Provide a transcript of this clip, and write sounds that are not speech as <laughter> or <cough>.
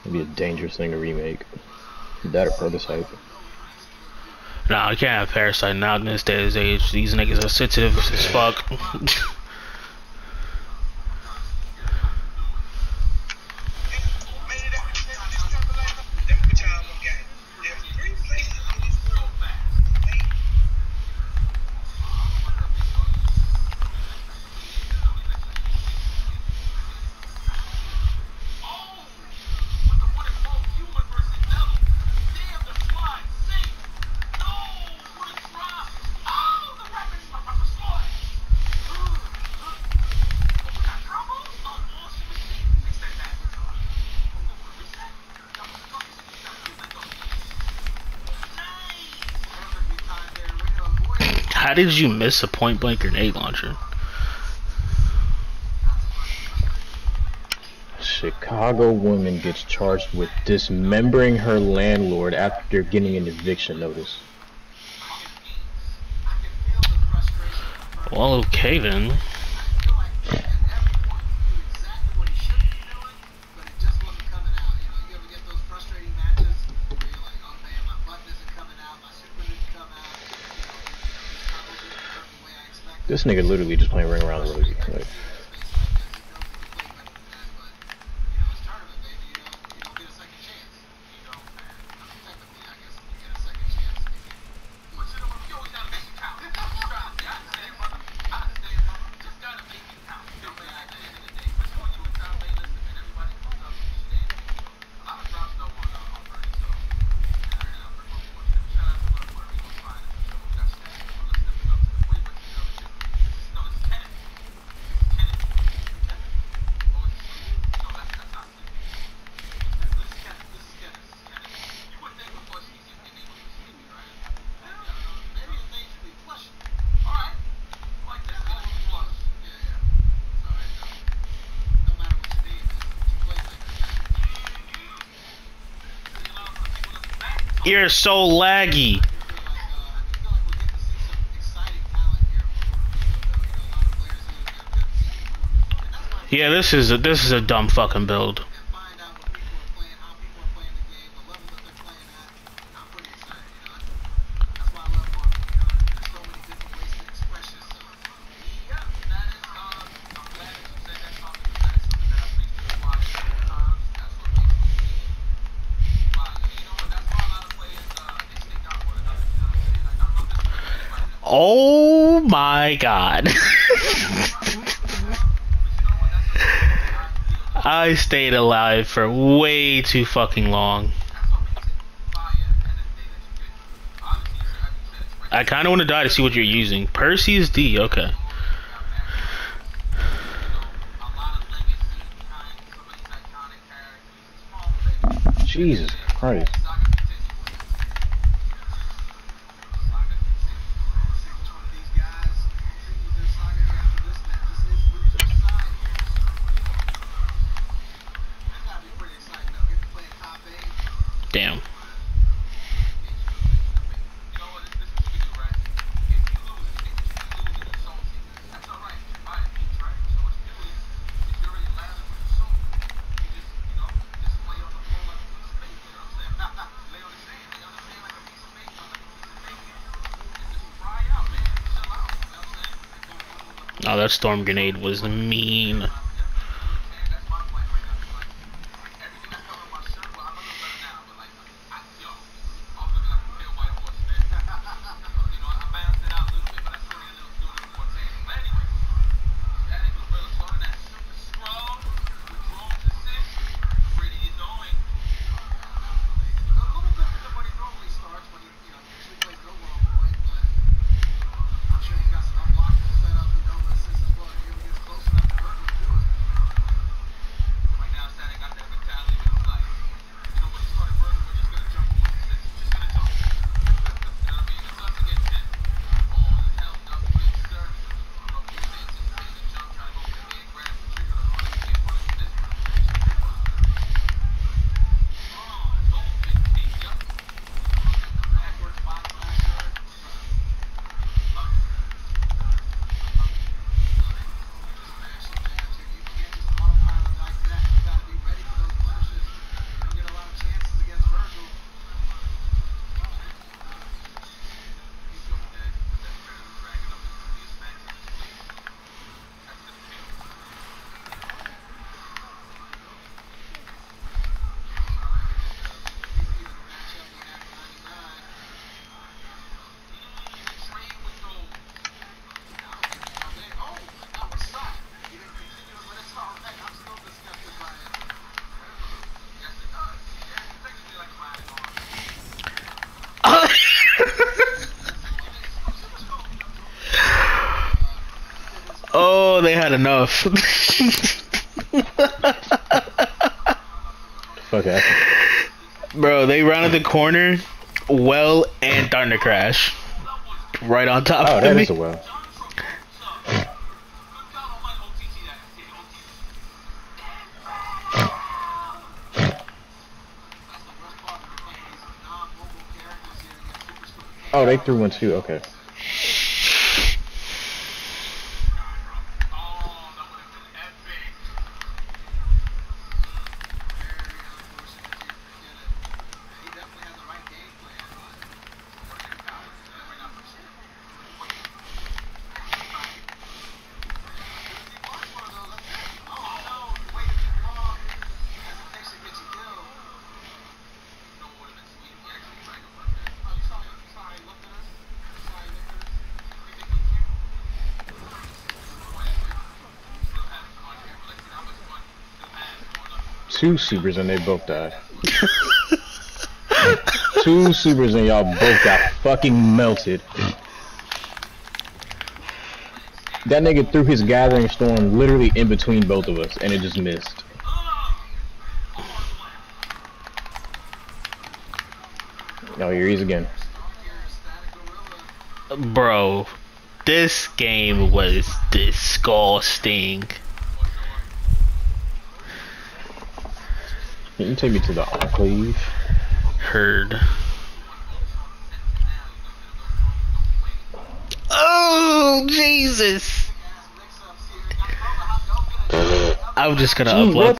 It'd be a dangerous thing to remake. That or Prototype. Nah, you can't have Parasite now in this day's age. These niggas are sensitive as fuck. <laughs> How did you miss a point blank grenade launcher? Chicago woman gets charged with dismembering her landlord after getting an eviction notice. Well, okay then. This nigga literally just playing ring around the rosy. Like, You're so laggy. Yeah, this is a this is a dumb fucking build. Oh my god. I stayed alive for way too fucking long. I kind of want to die to see what you're using. Perses-D, okay. Jesus Christ. Oh, that storm grenade was mean. Had enough. <laughs> That. Bro, they rounded the corner, well and Thundercrash, right on top Oh, of that me. is a well. Oh, they threw one too. Okay. Two supers and they both died. Two supers and y'all both got fucking melted. That nigga threw his gathering storm literally in between both of us and it just missed. Oh, here he is again. Bro, this game was disgusting. Can you take me to the enclave? Heard. Oh, Jesus. I'm just gonna Gee, upload what